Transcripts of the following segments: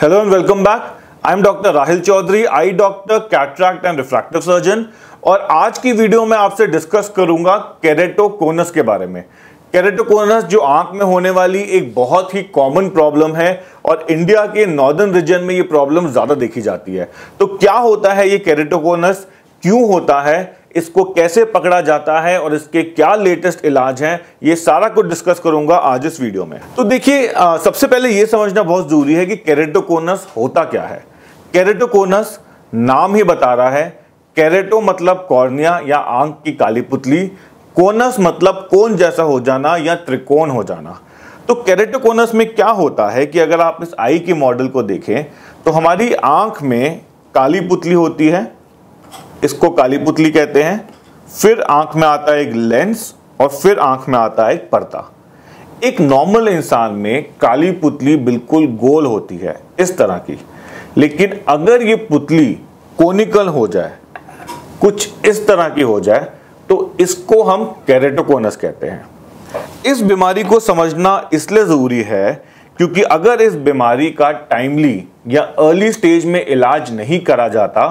Hello and welcome back. I'm Dr. Rahil Chaudhary eye doctor cataract and refractive surgeon और आज की video में आपसे डिस्कस करूँगा केरेटोकोनस के बारे में। केरेटोकोनस जो आँख में होने वाली एक बहुत ही कॉमन प्रॉब्लम है और इंडिया के नॉर्दर्न रीजन में ये प्रॉब्लम ज़्यादा देखी जाती है। तो क्या होता है ये केरेटोकोनस क्यों होता है? इसको कैसे पकड़ा जाता है और इसके क्या लेटेस्ट इलाज हैं, ये सारा कुछ डिस्कस करूँगा आज इस वीडियो में। तो देखिए सबसे पहले ये समझना बहुत ज़रूरी है कि कैरेटोकोनस होता क्या है। कैरेटोकोनस नाम ही बता रहा है। कैरेटो मतलब कॉर्निया या आँख की काली पुतली। कोनस मतलब कोन जैसा हो जाना या त्रिकोण हो जाना। तो कैरेटोकोनस में क्या होता है कि अगर आप इस आई के मॉडल को देखें तो हमारी आँख में काली पुतली होती है इसको काली पुतली कहते हैं। फिर आँख में आता है एक लेंस और फिर आँख में आता है एक पर्दा। एक नॉर्मल इंसान में काली पुतली बिल्कुल गोल होती है, इस तरह की। लेकिन अगर ये पुतली कोनिकल हो जाए, कुछ इस तरह की हो जाए तो इसको हम कैरेटोकोनस कहते हैं। इस बीमारी को समझना इसलिए ज़रूरी है क्योंकि अगर इस बीमारी का टाइमली या अर्ली स्टेज में इलाज नहीं करा जाता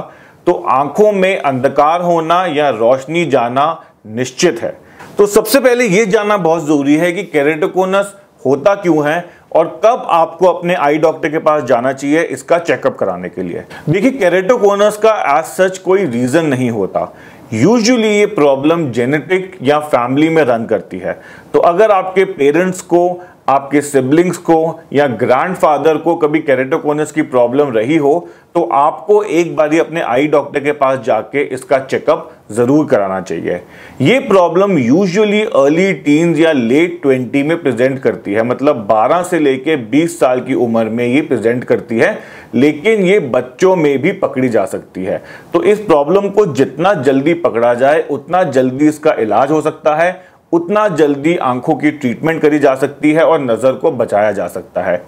तो आँखों में अंधकार होना या रोशनी जाना निश्चित है। तो सबसे पहले यह जानना बहुत ज़रूरी है कि कैरेटोकोनस होता क्यों है और कब आपको अपने आई डॉक्टर के पास जाना चाहिए इसका चेकअप कराने के लिए। देखिए, कैरेटोकोनस का एज सच कोई रीजन नहीं होता। यूजुअली ये प्रॉब्लम जेनेटिक या फैमिली में रन करती है। तो अगर आपके पेरेंट्स को आपके सिबलिंग्स को या ग्रैंडफादर को कभी कैरेटोकोनस की प्रॉब्लम रही हो तो आपको एक बारी अपने आई डॉक्टर के पास जाके इसका चेकअप ज़रूर कराना चाहिए। ये प्रॉब्लम यूजुअली अर्ली टीन्स या लेट ट्वेंटी में प्रेजेंट करती है। मतलब 12 से लेके 20 साल की उम्र में ये प्रेजेंट करती है, लेकिन ये बच्चों में भी पकड़ी जा सकती है। तो इस प्रॉब्लम को जितना जल्दी पकड़ा जाए, उतना जल्दी इसका इलाज हो सकता है उतना जल्दी आँखों की ट्रीटमेंट करी जा सकती है और नज़र को बचाया जा सकता है।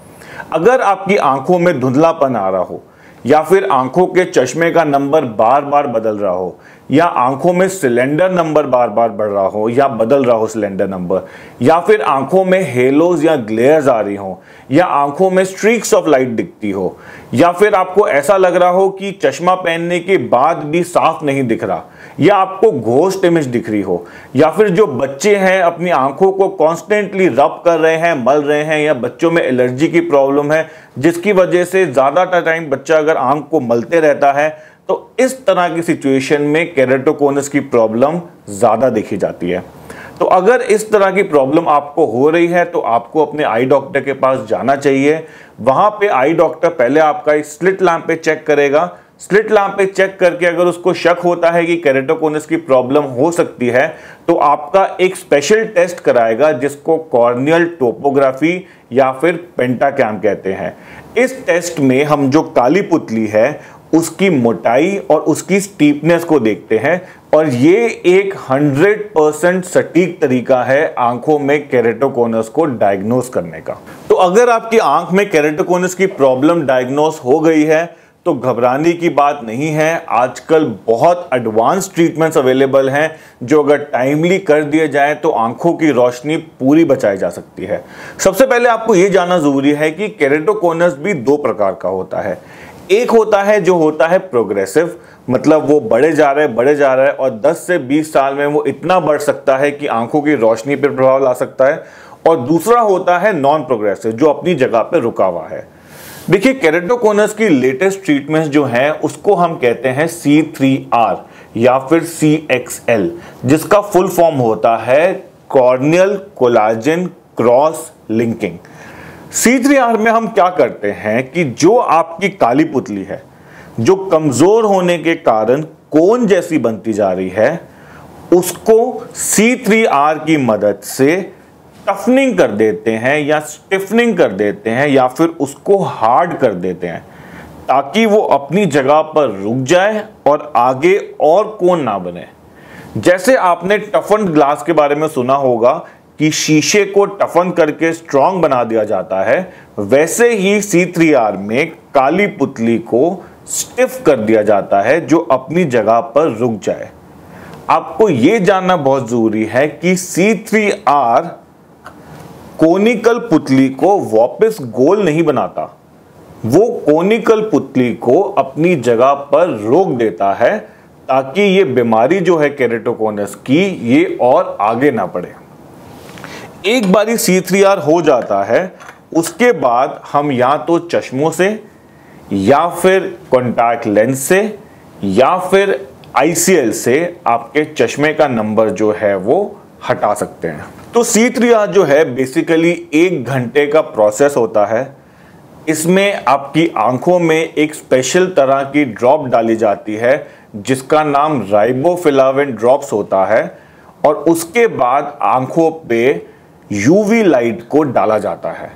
अगर आपकी आँखों में धुंधलापन आ रहा हो या फिर आँखों के चश्मे का नंबर बार बार बदल रहा हो या आँखों में सिलेंडर नंबर बार बार बढ़ रहा हो या बदल रहा हो सिलेंडर नंबर, या फिर आँखों में हेलोज या ग्लेयर्स आ रही हो, या आँखों में स्ट्रीक्स ऑफ़ लाइट दिखती हो, या फिर आपको ऐसा लग रहा हो कि चश्मा पहनने के बाद भी साफ़ नहीं दिख रहा, या आपको घोस्ट इमेज दिख रही हो, या फिर जो बच्चे हैं अपनी आँखों को कॉन्स्टेंटली रब कर रहे हैं, मल रहे हैं, या बच्चों में एलर्जी की प्रॉब्लम है, जिसकी वजह से ज़्यादा टाइम बच्चा अगर आँख को मलते रहता है तो इस तरह की सिचुएशन में कैरेटोकोनस की प्रॉब्लम ज़्यादा देखी जाती है। तो अगर इस तरह की प्रॉब्लम आपको हो रही है तो आपको अपने आई डॉक्टर के पास जाना चाहिए। वहाँ पे आई डॉक्टर पहले आपका स्लिट लैम्प पे चेक करेगा। स्लिट लैम्प पे चेक करके अगर उसको शक होता है कि कैरेटोकोनस की प्रॉब्लम हो सकती है तो आपका एक स्पेशल टेस्ट कराएगा, जिसको कॉर्नियल टोपोग्राफी या फिर पेंटाकैम कहते हैं। इस टेस्ट में हम जो काली पुतली है उसकी मोटाई और उसकी स्टीपनेस को देखते हैं। और ये एक 100 परसेंट सटीक तरीका है आँखों में कैरेटोकोनस को डायग्नोस करने का। तो अगर आपकी आँख में कैरेटोकोनस की प्रॉब्लम डायग्नोस हो गई है तो घबराने की बात नहीं है। आजकल बहुत एडवांस ट्रीटमेंट्स अवेलेबल हैं, जो अगर टाइमली कर दिए जाए तो आँखों की रोशनी पूरी बचाई जा सकती है। सबसे पहले आपको यह जानना ज़रूरी है कि कैरेटोकोनस भी दो प्रकार का होता है। एक होता है जो होता है प्रोग्रेसिव मतलब वो बढ़े जा रहे, बढ़े जा रहे है और 10 से 20 साल में वो इतना बढ़ सकता है कि आँखों की रोशनी पर प्रभाव ला सकता है। और दूसरा होता है नॉन प्रोग्रेसिव जो अपनी जगह पर रुका हुआ है। देखिए कैरेटोकोनस की लेटेस्ट ट्रीटमेंट जो है, उसको हम कहते हैं सी थ्री आर या फिर सी एक्स एल जिसका फुल फॉर्म होता है corneal collagen cross linking C R में हम क्या करते हैं कि जो आपकी काली पुतली है, जो कमज़ोर होने के कारण कोन जैसी बनती जा रही है, उसको सी आर की मदद से टफनिंग कर देते हैं या स्टिफनिंग कर देते हैं या फिर उसको हार्ड कर देते हैं, ताकि वो अपनी जगह पर रुक जाए और आगे और कोन ना बने। जैसे आपने टफन ग्लास के बारे में सुना होगा कि शीशे को टफन करके स्ट्रांग बना दिया जाता है, वैसे ही सी थ्री आर में काली पुतली को स्टिफ कर दिया जाता है, जो अपनी जगह पर रुक जाए। आपको यह जानना बहुत ज़रूरी है कि सी थ्री आर कोनिकल पुतली को वापस गोल नहीं बनाता। वो कोनिकल पुतली को अपनी जगह पर रोक देता है, ताकि ये बीमारी जो है केरेटोकोनस की, ये और आगे ना बढ़े। एक बारी सी थ्री आर हो जाता है, उसके बाद हम या तो चश्मों से, या फिर कॉन्टैक्ट लेंस से, या फिर आईसीएल से आपके चश्मे का नंबर जो है वो हटा सकते हैं। तो सी थ्री आर जो है बेसिकली एक घंटे का प्रोसेस होता है। इसमें आपकी आँखों में एक स्पेशल तरह की ड्रॉप डाली जाती है, जिसका नाम राइबोफिलाविन ड्रॉप्स होता है, और उसके बाद आँखों पे यूवी लाइट को डाला जाता है।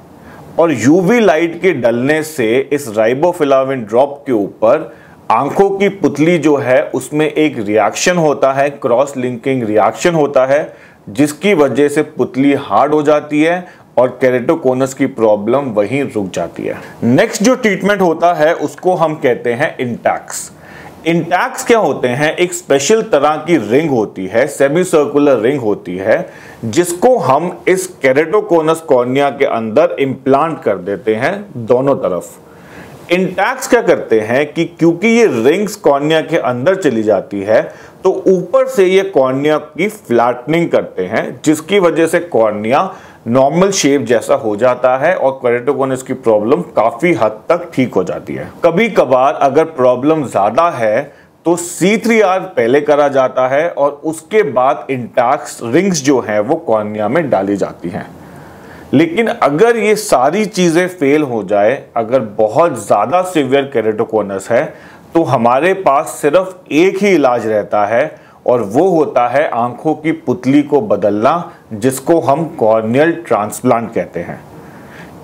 और यूवी लाइट के डलने से इस राइबोफिलाविन ड्रॉप के ऊपर आँखों की पुतली जो है, उसमें एक रिएक्शन होता है क्रॉस लिंकिंग रिएक्शन होता है, जिसकी वजह से पुतली हार्ड हो जाती है और कैरेटोकोनस की प्रॉब्लम वहीं रुक जाती है। नेक्स्ट जो ट्रीटमेंट होता है, उसको हम कहते हैं इंटैक्स इंटैक्स क्या होते हैं? एक स्पेशल तरह की रिंग होती है सेमी सर्कुलर रिंग होती है, जिसको हम इस कैरेटोकोनस कॉर्निया के अंदर इम्प्लांट कर देते हैं दोनों तरफ़। इंटैक्स क्या करते हैं कि क्योंकि ये रिंग्स कॉर्निया के अंदर चली जाती है तो ऊपर से ये कॉर्निया की फ्लैटनिंग करते हैं, जिसकी वजह से कॉर्निया नॉर्मल शेप जैसा हो जाता है और क्वेरेटोकोनस की प्रॉब्लम काफ़ी हद तक ठीक हो जाती है। कभी कभार अगर प्रॉब्लम ज़्यादा है तो सी थ्री आर पहले करा जाता है और उसके बाद इंटैक्स रिंग्स जो है, वो कॉर्निया में डाली जाती हैं। लेकिन अगर ये सारी चीज़ें फेल हो जाए, अगर बहुत ज़्यादा सिवियर कैरेटोकोनस है तो हमारे पास सिर्फ़ एक ही इलाज रहता है और वो होता है आँखों की पुतली को बदलना, जिसको हम कॉर्नियल ट्रांसप्लांट कहते हैं।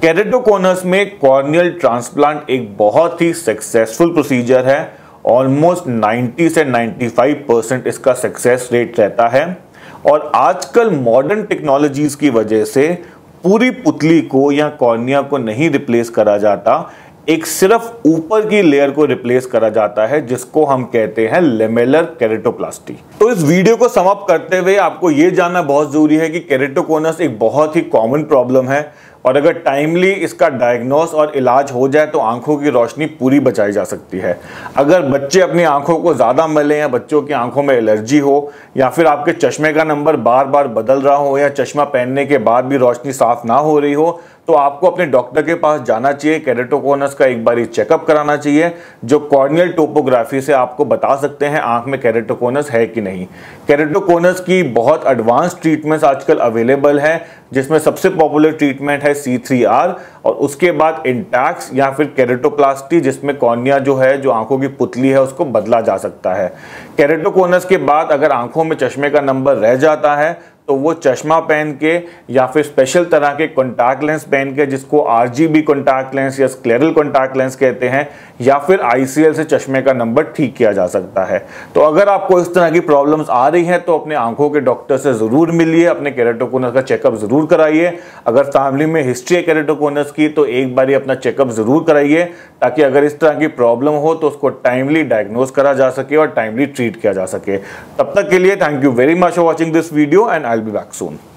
कैरेटोकोनस में कॉर्नियल ट्रांसप्लांट एक बहुत ही सक्सेसफुल प्रोसीजर है। ऑलमोस्ट 90 से 95 परसेंट इसका सक्सेस रेट रहता है। और आजकल मॉडर्न टेक्नोलॉजीज़ की वजह से पूरी पुतली को या कॉर्निया को नहीं रिप्लेस करा जाता, एक सिर्फ़ ऊपर की लेयर को रिप्लेस करा जाता है, जिसको हम कहते हैं लेमेलर कैरेटोप्लास्टी तो इस वीडियो को समाप्त करते हुए आपको यह जानना बहुत ज़रूरी है कि कैरेटोकोनस एक बहुत ही कॉमन प्रॉब्लम है। और अगर टाइमली इसका डायग्नोस और इलाज हो जाए तो आँखों की रोशनी पूरी बचाई जा सकती है। अगर बच्चे अपनी आँखों को ज़्यादा मले या बच्चों की आँखों में एलर्जी हो, या फिर आपके चश्मे का नंबर बार बार बदल रहा हो या चश्मा पहनने के बाद भी रोशनी साफ़ ना हो रही हो तो आपको अपने डॉक्टर के पास जाना चाहिए। कैरेटोकोनस का एक बार चेकअप कराना चाहिए, जो कॉर्नियल टोपोग्राफी से आपको बता सकते हैं आँख में कैरेटोकोनस है कि नहीं। कैरेटोकोनस की बहुत एडवांस ट्रीटमेंट्स आजकल अवेलेबल है। जिसमें सबसे पॉपुलर ट्रीटमेंट है सी थ्री आर और उसके बाद इंटैक्स या फिर कैरेटोप्लास्टी जिसमें कॉर्निया जो है, जो आँखों की पुतली है, उसको बदला जा सकता है। कैरेटोकोनस के बाद अगर आँखों में चश्मे का नंबर रह जाता है तो वो चश्मा पहन के या फिर स्पेशल तरह के कॉन्टैक्ट लेंस पहन के, जिसको R G P contact lens या स्क्लेरल कॉन्टैक्ट लेंस कहते हैं, या फिर आईसीएल से चश्मे का नंबर ठीक किया जा सकता है। तो अगर आपको इस तरह की प्रॉब्लम्स आ रही हैं तो अपने आँखों के डॉक्टर से ज़रूर मिलिए, अपने कैरेटोकोनस का चेकअप ज़रूर कराइए। अगर फैमिली में हिस्ट्री है कैरेटोकोनस की तो एक बार अपना चेकअप ज़रूर कराइए, ताकि अगर इस तरह की प्रॉब्लम हो तो उसको टाइमली डायग्नोज करा जा सके और टाइमली ट्रीट किया जा सके। तब तक के लिए thank you very much for watching this video and I Albi Vaxun.